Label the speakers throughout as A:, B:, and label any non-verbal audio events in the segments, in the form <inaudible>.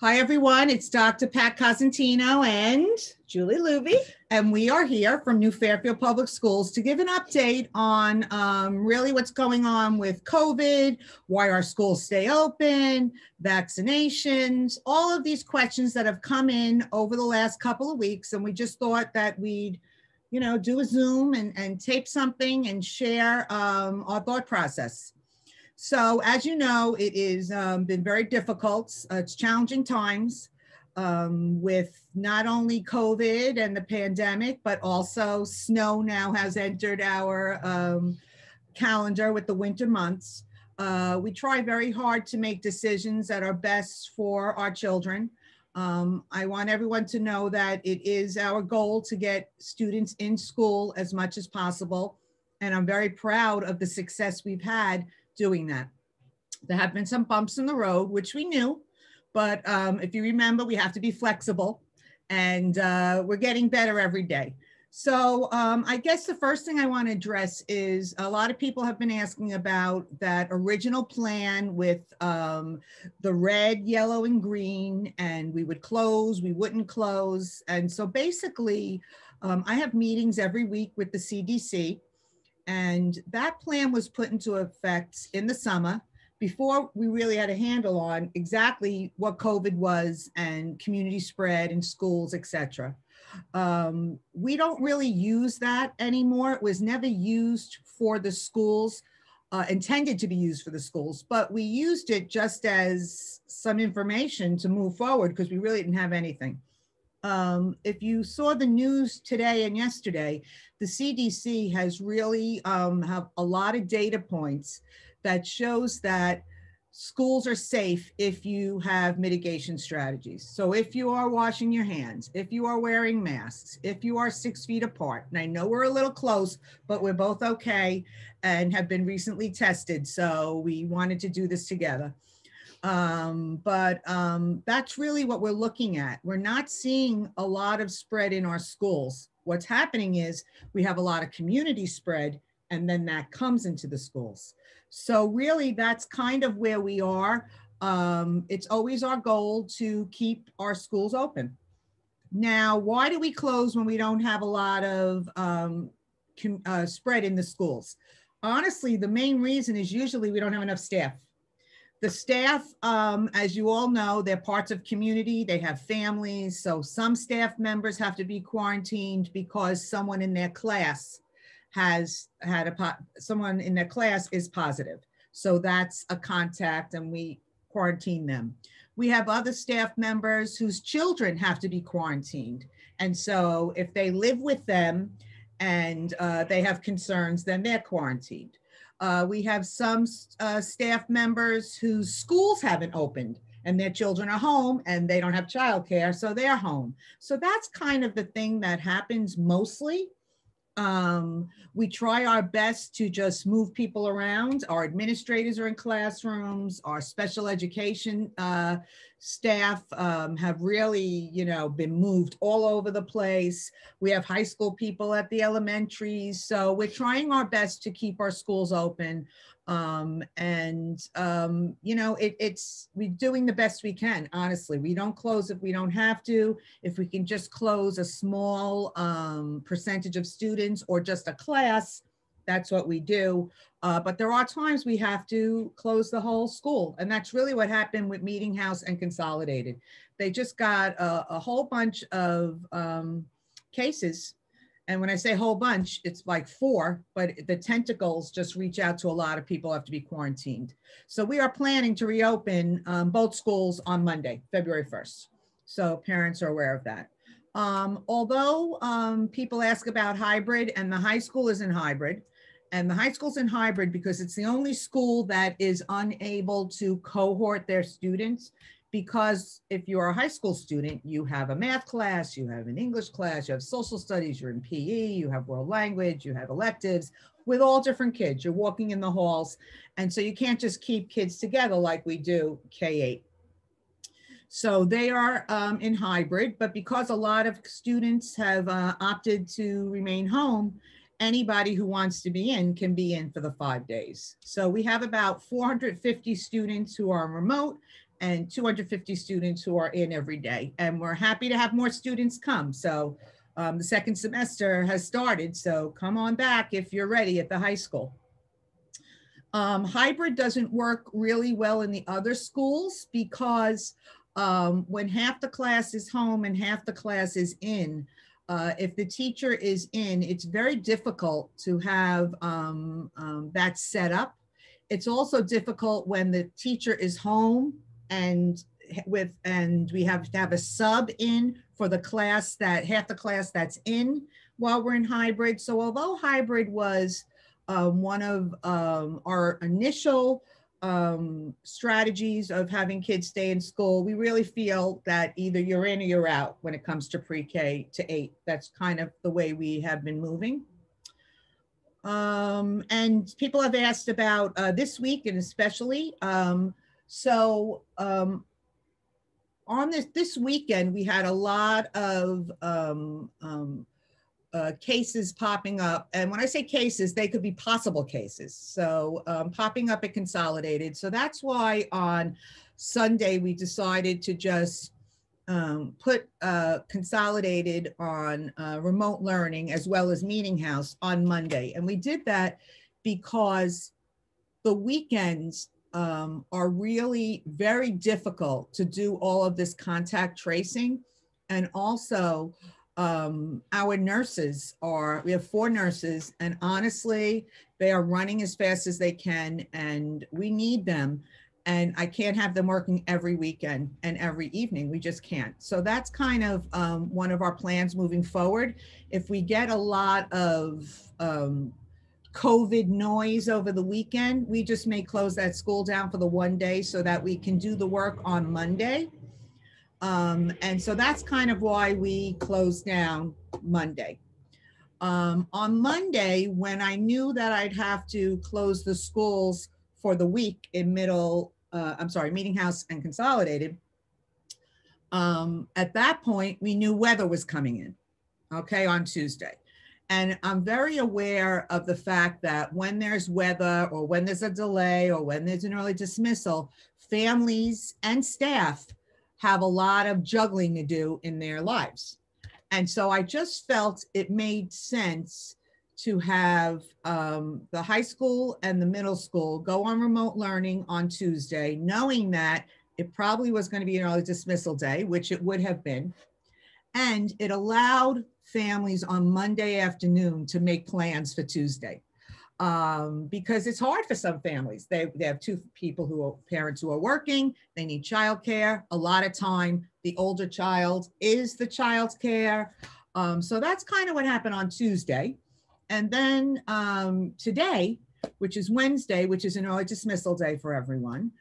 A: Hi, everyone. It's Dr. Pat Cosentino and
B: Julie Luby.
A: And we are here from New Fairfield Public Schools to give an update on um, really what's going on with COVID, why our schools stay open, vaccinations, all of these questions that have come in over the last couple of weeks. And we just thought that we'd, you know, do a Zoom and, and tape something and share um, our thought process. So as you know, it has um, been very difficult. Uh, it's challenging times um, with not only COVID and the pandemic, but also snow now has entered our um, calendar with the winter months. Uh, we try very hard to make decisions that are best for our children. Um, I want everyone to know that it is our goal to get students in school as much as possible. And I'm very proud of the success we've had doing that. There have been some bumps in the road, which we knew, but um, if you remember, we have to be flexible and uh, we're getting better every day. So um, I guess the first thing I want to address is a lot of people have been asking about that original plan with um, the red, yellow, and green, and we would close, we wouldn't close. And so basically, um, I have meetings every week with the CDC and that plan was put into effect in the summer before we really had a handle on exactly what COVID was and community spread in schools, etc. Um, we don't really use that anymore. It was never used for the schools, uh, intended to be used for the schools, but we used it just as some information to move forward because we really didn't have anything. Um, if you saw the news today and yesterday, the CDC has really um, have a lot of data points that shows that schools are safe if you have mitigation strategies. So if you are washing your hands, if you are wearing masks, if you are six feet apart, and I know we're a little close, but we're both okay and have been recently tested. So we wanted to do this together. Um, but um, that's really what we're looking at. We're not seeing a lot of spread in our schools. What's happening is we have a lot of community spread and then that comes into the schools. So really that's kind of where we are. Um, it's always our goal to keep our schools open. Now, why do we close when we don't have a lot of um, uh, spread in the schools? Honestly, the main reason is usually we don't have enough staff. The staff, um, as you all know, they're parts of community, they have families. So some staff members have to be quarantined because someone in their class has had a, someone in their class is positive. So that's a contact and we quarantine them. We have other staff members whose children have to be quarantined. And so if they live with them and uh, they have concerns, then they're quarantined. Uh, we have some uh, staff members whose schools haven't opened and their children are home and they don't have childcare, so they're home. So that's kind of the thing that happens mostly. Um, we try our best to just move people around. Our administrators are in classrooms. Our special education uh, staff um, have really, you know, been moved all over the place. We have high school people at the elementaries. So we're trying our best to keep our schools open. Um, and, um, you know, it, it's, we're doing the best we can, honestly. We don't close if we don't have to. If we can just close a small um, percentage of students or just a class, that's what we do. Uh, but there are times we have to close the whole school. And that's really what happened with Meeting House and Consolidated. They just got a, a whole bunch of um, cases and when I say whole bunch, it's like four, but the tentacles just reach out to a lot of people have to be quarantined. So we are planning to reopen um, both schools on Monday, February 1st. So parents are aware of that. Um, although um, people ask about hybrid and the high school is in hybrid, and the high school's in hybrid because it's the only school that is unable to cohort their students because if you're a high school student, you have a math class, you have an English class, you have social studies, you're in PE, you have world language, you have electives with all different kids. You're walking in the halls. And so you can't just keep kids together like we do K 8. So they are um, in hybrid, but because a lot of students have uh, opted to remain home, anybody who wants to be in can be in for the five days. So we have about 450 students who are remote and 250 students who are in every day. And we're happy to have more students come. So um, the second semester has started, so come on back if you're ready at the high school. Um, hybrid doesn't work really well in the other schools because um, when half the class is home and half the class is in, uh, if the teacher is in, it's very difficult to have um, um, that set up. It's also difficult when the teacher is home and with and we have to have a sub in for the class that half the class that's in while we're in hybrid. So although hybrid was um, one of um, our initial um, strategies of having kids stay in school, we really feel that either you're in or you're out when it comes to pre-K to eight. That's kind of the way we have been moving. Um, and people have asked about uh, this week and especially, um, so um, on this this weekend, we had a lot of um, um, uh, cases popping up. And when I say cases, they could be possible cases. So um, popping up at Consolidated. So that's why on Sunday we decided to just um, put uh, Consolidated on uh, remote learning as well as Meeting House on Monday. And we did that because the weekends um, are really very difficult to do all of this contact tracing. And also, um, our nurses are, we have four nurses, and honestly, they are running as fast as they can, and we need them. And I can't have them working every weekend and every evening. We just can't. So that's kind of um, one of our plans moving forward. If we get a lot of um, COVID noise over the weekend, we just may close that school down for the one day so that we can do the work on Monday. Um, and so that's kind of why we closed down Monday. Um, on Monday, when I knew that I'd have to close the schools for the week in middle, uh, I'm sorry, Meeting House and Consolidated, um, at that point, we knew weather was coming in, okay, on Tuesday. And I'm very aware of the fact that when there's weather or when there's a delay or when there's an early dismissal, families and staff have a lot of juggling to do in their lives. And so I just felt it made sense to have um, the high school and the middle school go on remote learning on Tuesday, knowing that it probably was going to be an early dismissal day, which it would have been. And it allowed families on Monday afternoon to make plans for Tuesday. Um, because it's hard for some families. They, they have two people who are parents who are working, they need childcare, a lot of time. The older child is the child's care. Um, so that's kind of what happened on Tuesday. And then um, today, which is Wednesday, which is an early dismissal day for everyone,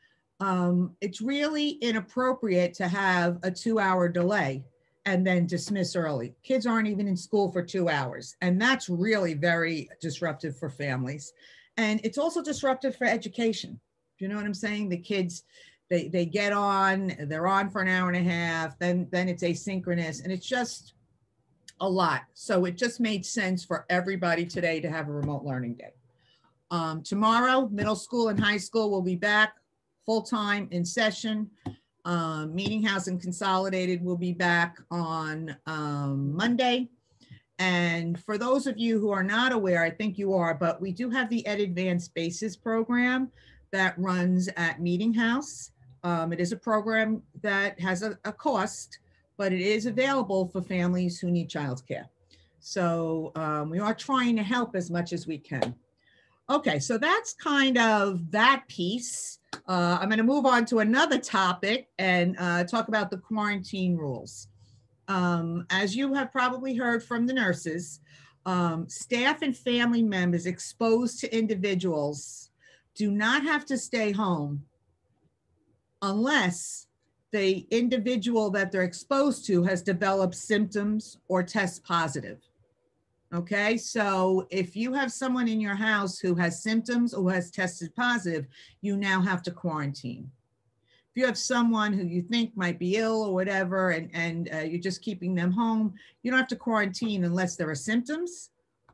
A: um, it's really inappropriate to have a two hour delay and then dismiss early. Kids aren't even in school for two hours. And that's really very disruptive for families. And it's also disruptive for education. Do you know what I'm saying? The kids, they, they get on, they're on for an hour and a half, then, then it's asynchronous, and it's just a lot. So it just made sense for everybody today to have a remote learning day. Um, tomorrow, middle school and high school will be back full time in session. Um, Meeting House and Consolidated will be back on um, Monday. And for those of you who are not aware, I think you are, but we do have the Ed Advanced Basis program that runs at Meeting House. Um, it is a program that has a, a, cost, but it is available for families who need childcare. So um, we are trying to help as much as we can. Okay, so that's kind of that piece. Uh, I'm going to move on to another topic and uh, talk about the quarantine rules. Um, as you have probably heard from the nurses, um, staff and family members exposed to individuals do not have to stay home unless the individual that they're exposed to has developed symptoms or test positive. Okay, so if you have someone in your house who has symptoms or has tested positive, you now have to quarantine. If you have someone who you think might be ill or whatever, and, and uh, you're just keeping them home, you don't have to quarantine unless there are symptoms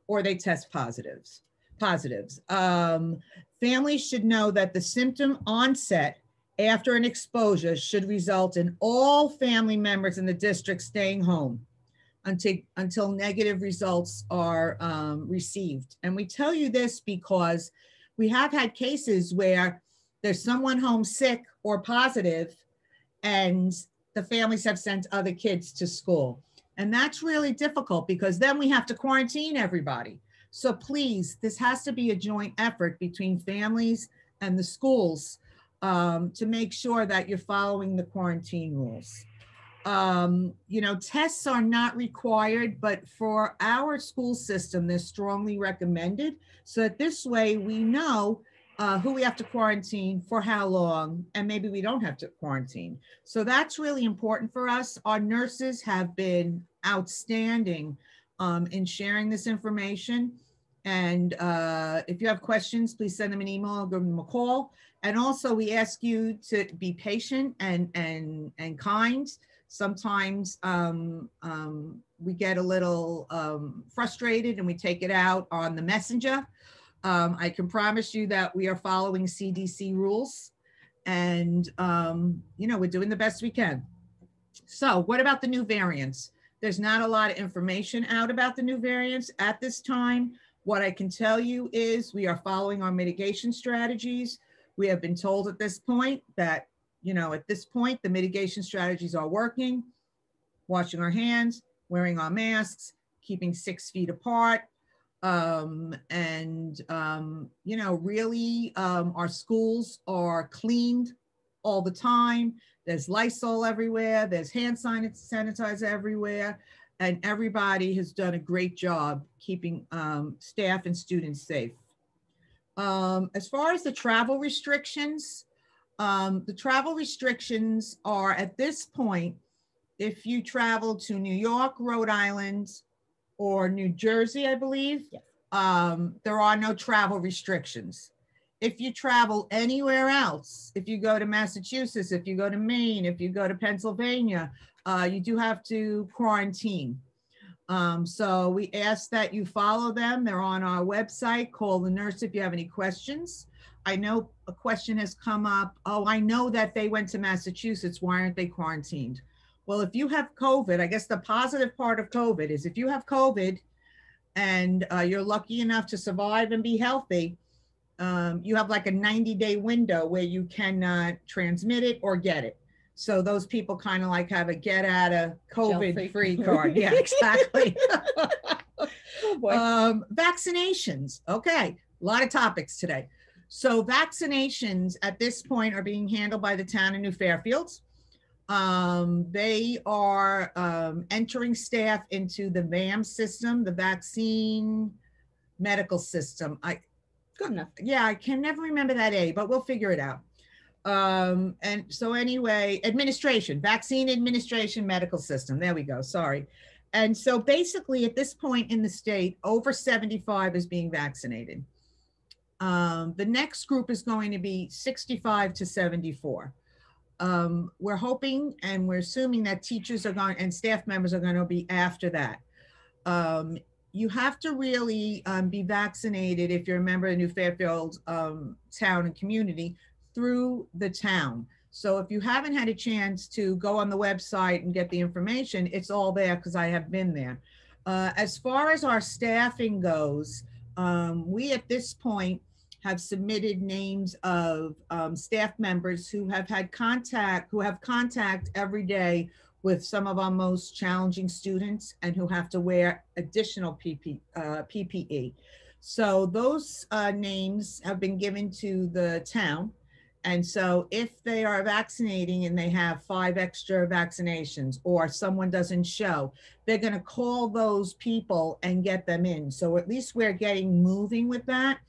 A: or they test positives. Positives. Um, families should know that the symptom onset after an exposure should result in all family members in the district staying home until, until negative results are um, received. And we tell you this because we have had cases where there's someone home sick or positive and the families have sent other kids to school. And that's really difficult because then we have to quarantine everybody. So please, this has to be a joint effort between families and the schools um, to make sure that you're following the quarantine rules. Um, you know, tests are not required, but for our school system, they're strongly recommended. So that this way we know uh, who we have to quarantine for how long, and maybe we don't have to quarantine. So that's really important for us. Our nurses have been outstanding um, in sharing this information. And uh, if you have questions, please send them an email or give them a call. And also we ask you to be patient and, and, and kind. Sometimes um, um, we get a little um, frustrated and we take it out on the messenger. Um, I can promise you that we are following CDC rules and, um, you know, we're doing the best we can. So what about the new variants? There's not a lot of information out about the new variants at this time. What I can tell you is we are following our mitigation strategies. We have been told at this point that, you know, at this point, the mitigation strategies are working, washing our hands, wearing our masks, keeping six feet apart, um, and um, you know really um, our schools are cleaned all the time. There's lysol everywhere. There's hand sanitizer everywhere. And everybody has done a great job keeping um, staff and students safe. Um, as far as the travel restrictions um, the travel restrictions are at this point if you travel to new york rhode island or New Jersey, I believe,
B: Yes.
A: um, there are no travel restrictions. If you travel anywhere else, if you go to Massachusetts, if you go to Maine, if you go to Pennsylvania, uh, you do have to quarantine. Um, so we ask that you follow them. They're on our website. Call the nurse if you have any questions. I know a question has come up. Oh, I know that they went to Massachusetts. Why aren't they quarantined? Well, if you have COVID, I guess the positive part of COVID is if you have COVID and uh, you're lucky enough to survive and be healthy, um, you have like a 90 day window where you cannot transmit it or get it. So those people kind of like have a get out of COVID
B: Jail-free.
A: free card. Yeah, exactly. <laughs>
B: Oh, boy.
A: um, vaccinations. Okay, a lot of topics today. So vaccinations at this point are being handled by the town of New Fairfield. Um, they are um, entering staff into the VAM system, the vaccine medical system. I,
B: Good enough.
A: yeah, I can never remember that A, but we'll figure it out. Um, and so anyway, administration, vaccine administration medical system. There we go. Sorry. And so basically at this point in the state, over 75 is being vaccinated. Um, the next group is going to be 65 to 74. Um, we're hoping and we're assuming that teachers are going and staff members are going to be after that. Um, you have to really um, be vaccinated if you're a member of New Fairfield um, town and community through the town. So if you haven't had a chance to go on the website and get the information, it's all there because I have been there. Uh, as far as our staffing goes, um, we at this point have submitted names of um, staff members who have had contact, who have contact every day with some of our most challenging students and who have to wear additional PP, uh, PPE. So those uh, names have been given to the town. And so if they are vaccinating and they have five extra vaccinations or someone doesn't show, they're going to call those people and get them in. So at least we're getting moving with that.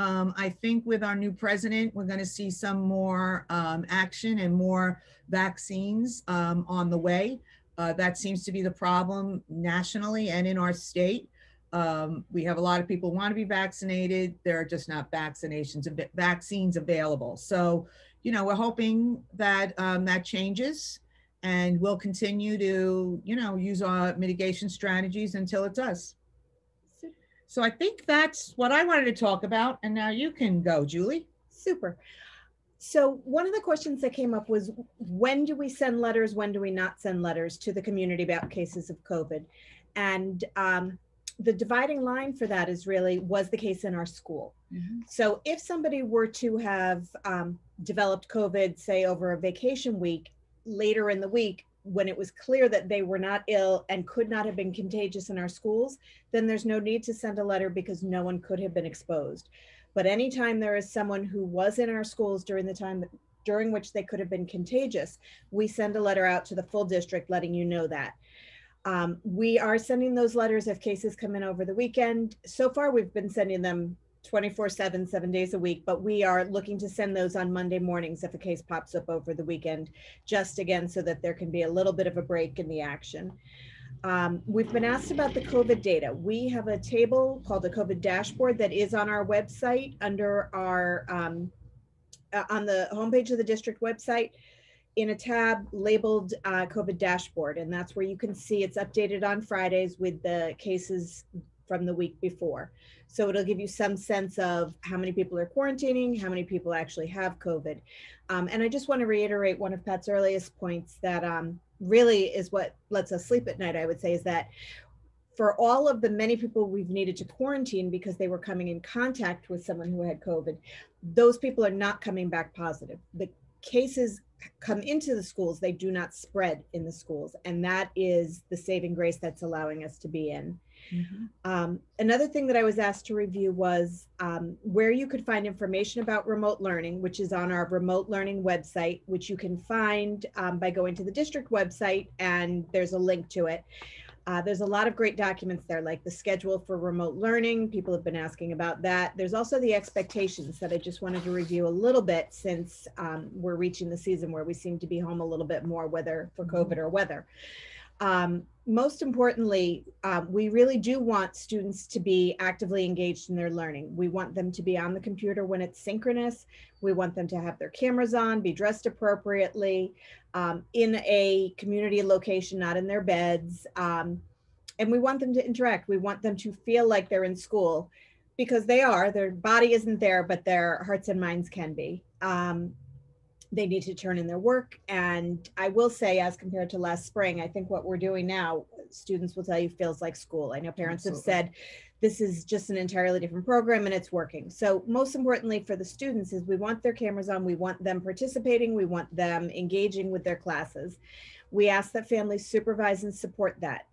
A: Um, I think with our new president, we're going to see some more um, action and more vaccines um, on the way. Uh, that seems to be the problem nationally and in our state. Um, we have a lot of people want to be vaccinated. There are just not vaccinations, vaccines available. So, you know, we're hoping that um, that changes and we'll continue to, you know, use our mitigation strategies until it does. So I think that's what I wanted to talk about. And now you can go, Julie.
B: Super. So one of the questions that came up was, when do we send letters? When do we not send letters to the community about cases of COVID? And um, the dividing line for that is really, was the case in our school? So if somebody were to have um, developed COVID, say over a vacation week, later in the week, when it was clear that they were not ill and could not have been contagious in our schools, then there's no need to send a letter because no one could have been exposed. But anytime there is someone who was in our schools during the time during which they could have been contagious, we send a letter out to the full district letting you know that. Um, we are sending those letters if cases come in over the weekend. So far, we've been sending them 24 7, seven days a week, but we are looking to send those on Monday mornings if a case pops up over the weekend, just again so that there can be a little bit of a break in the action. Um, we've been asked about the COVID data. We have a table called the COVID dashboard that is on our website under our, um, uh, on the homepage of the district website in a tab labeled uh, COVID dashboard. And that's where you can see it's updated on Fridays with the cases from the week before. So it'll give you some sense of how many people are quarantining, how many people actually have COVID. Um, and I just want to reiterate one of Pat's earliest points that um, really is what lets us sleep at night, I would say, is that for all of the many people we've needed to quarantine because they were coming in contact with someone who had COVID, those people are not coming back positive. The cases come into the schools, they do not spread in the schools. And that is the saving grace that's allowing us to be in. Um, another thing that I was asked to review was um, where you could find information about remote learning, which is on our remote learning website, which you can find um, by going to the district website and there's a link to it. Uh, there's a lot of great documents there, like the schedule for remote learning. People have been asking about that. There's also the expectations that I just wanted to review a little bit since um, we're reaching the season where we seem to be home a little bit more, whether for COVID or weather. Um, most importantly, um, we really do want students to be actively engaged in their learning. We want them to be on the computer when it's synchronous. We want them to have their cameras on, be dressed appropriately, um, in a community location, not in their beds. Um, and we want them to interact. We want them to feel like they're in school because they are. Their body isn't there, but their hearts and minds can be. Um, they need to turn in their work. And I will say, as compared to last spring, I think what we're doing now, students will tell you feels like school. I know parents
A: Absolutely.
B: have said this is just an entirely different program and it's working. So most importantly for the students is we want their cameras on, we want them participating, we want them engaging with their classes. We ask that families supervise and support that.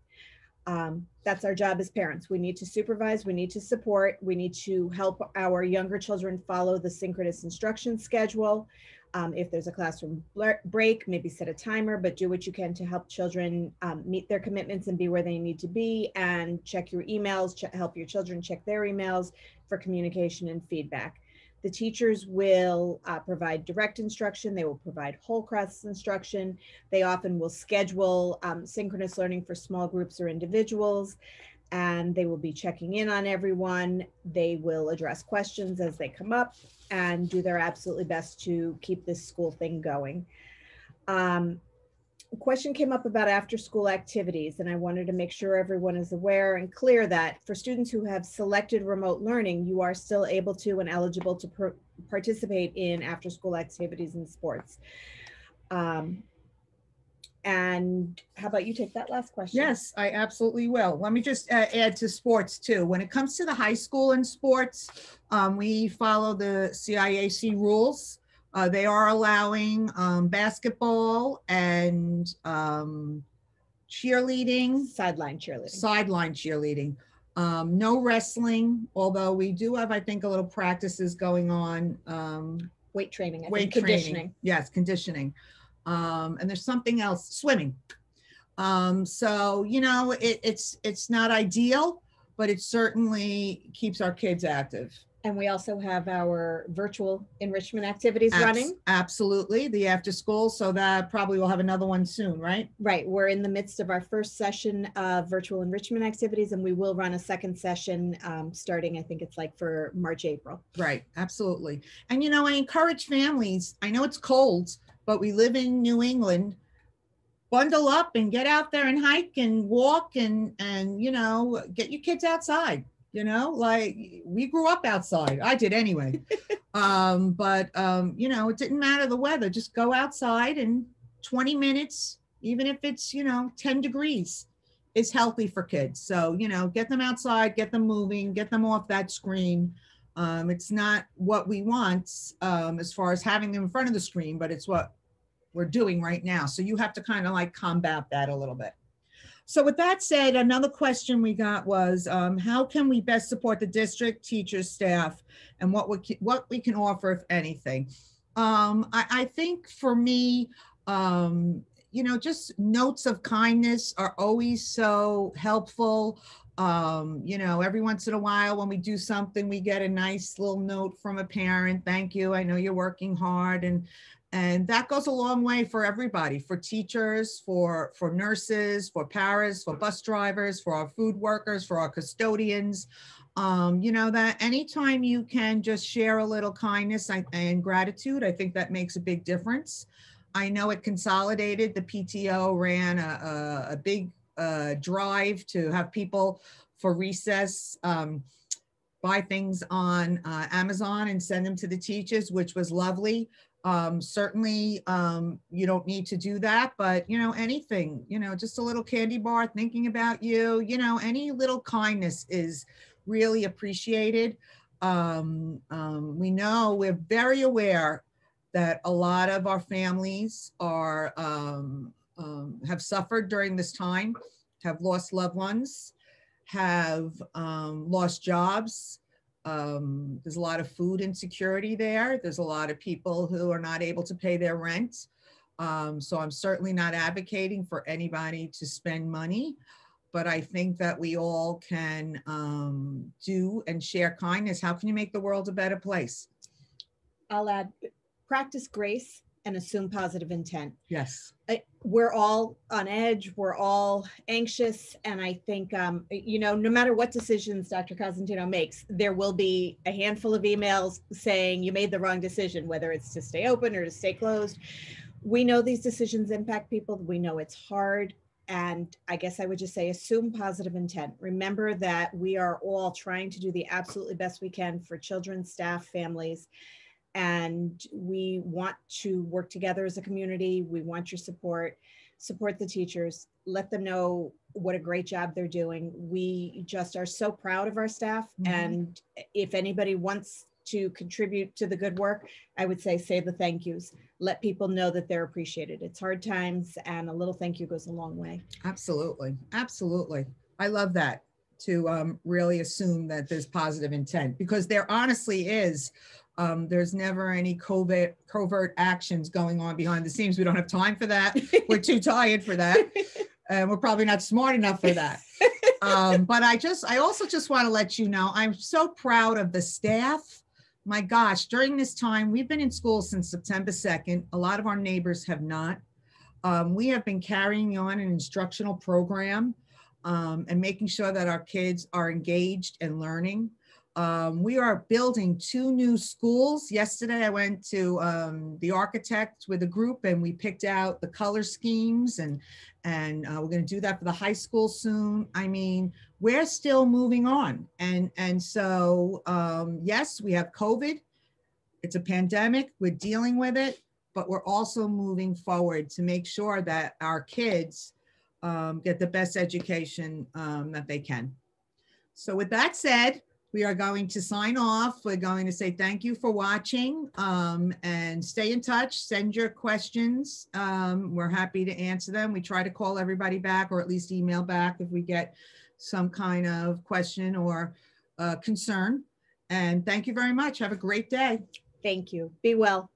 B: Um, that's our job as parents. We need to supervise, we need to support, we need to help our younger children follow the synchronous instruction schedule. Um, if there's a classroom break, maybe set a timer, but do what you can to help children um, meet their commitments and be where they need to be and check your emails, ch- help your children check their emails for communication and feedback. The teachers will uh, provide direct instruction. They will provide whole class instruction. They often will schedule um, synchronous learning for small groups or individuals and they will be checking in on everyone. They will address questions as they come up and do their absolutely best to keep this school thing going. Um, a question came up about after school activities, and I wanted to make sure everyone is aware and clear that for students who have selected remote learning, you are still able to and eligible to participate in after school activities and sports. Um, and how about you take that last question?
A: Yes, I absolutely will. Let me just uh, add to sports too. When it comes to the high school and sports, um, we follow the CIAC rules. Uh, they are allowing um, basketball and um, cheerleading,
B: Sideline cheerleading.
A: sideline cheerleading. Um, no wrestling, although we do have, I think, a little practices going on. Um,
B: weight training, I
A: weight
B: think,
A: training.
B: conditioning.
A: Yes, conditioning. Um, and there's something else, swimming. Um, so you know, it, it's it's not ideal, but it certainly keeps our kids active.
B: And we also have our virtual enrichment activities
A: Abs-
B: running.
A: Absolutely, the after school. So that probably we'll have another one soon, right?
B: Right, we're in the midst of our first session of virtual enrichment activities, and we will run a second session um, starting, I think it's like for March, April.
A: Right, absolutely. And you know, I encourage families. I know it's cold, but we live in New England. Bundle up and get out there and hike and walk and and you know get your kids outside. You know, like we grew up outside. I did anyway. <laughs> um, but um, you know, it didn't matter the weather. Just go outside and 20 minutes, even if it's, you know, 10 degrees, is healthy for kids. So, you know, get them outside, get them moving, get them off that screen. Um, it's not what we want um, as far as having them in front of the screen, but it's what we're doing right now. So you have to kind of like combat that a little bit. So with that said, another question we got was, um, how can we best support the district, teachers, staff, and what we, what we can offer, if anything? Um, I, I think for me, um, you know, just notes of kindness are always so helpful. Um, you know, every once in a while when we do something, we get a nice little note from a parent. Thank you. I know you're working hard. And and that goes a long way for everybody for teachers for for nurses for paras for bus drivers for our food workers for our custodians. Um, you know that anytime you can just share a little kindness and gratitude i think that makes a big difference. I know it consolidated. The pto ran a, a, a big uh, drive to have people for recess um, buy things on uh, amazon and send them to the teachers which was lovely um, certainly, um, you don't need to do that, but you know, anything, you know, just a little candy bar thinking about you, you know, any little kindness is really appreciated. Um, um, we know we're very aware that a lot of our families are um, um, have suffered during this time, have lost loved ones, have lost jobs, um, there's a lot of food insecurity there. There's a lot of people who are not able to pay their rent. Um, so I'm certainly not advocating for anybody to spend money, but I think that we all can um, do and share kindness. How can you make the world a better place?
B: I'll add practice grace and assume positive intent.
A: Yes.
B: we're all on edge. We're all anxious. And I think, um, you know, no matter what decisions Dr. Cosentino makes, there will be a handful of emails saying you made the wrong decision, whether it's to stay open or to stay closed. We know these decisions impact people. We know it's hard. And I guess I would just say assume positive intent. Remember that we are all trying to do the absolutely best we can for children, staff, families and we want to work together as a community. We want your support, support the teachers, let them know what a great job they're doing. We just are so proud of our staff. Mm-hmm. And if anybody wants to contribute to the good work, I would say say the thank yous. Let people know that they're appreciated. It's hard times and a little thank you goes a long way.
A: Absolutely. Absolutely. I love that to um, really assume that there's positive intent because there honestly is um, there's never any covert, covert actions going on behind the scenes. We don't have time for that. <laughs> We're too tired for that. And we're probably not smart enough for that. Um, but I just, I also just want to let you know, I'm so proud of the staff. My gosh, during this time, we've been in school since September 2nd. A lot of our neighbors have not. Um, we have been carrying on an instructional program um, and making sure that our kids are engaged and learning. Um, we are building two new schools. Yesterday, I went to um, the architect with a group and we picked out the color schemes and and uh, we're going to do that for the high school soon. I mean, we're still moving on, and and so um, yes, we have COVID. It's a pandemic. We're dealing with it, but we're also moving forward to make sure that our kids um, get the best education um, that they can. So with that said, we are going to sign off. We're going to say thank you for watching um, and stay in touch. Send your questions. Um, we're happy to answer them. We try to call everybody back or at least email back if we get some kind of question or uh, concern. And thank you very much. Have a great day.
B: Thank you. Be well.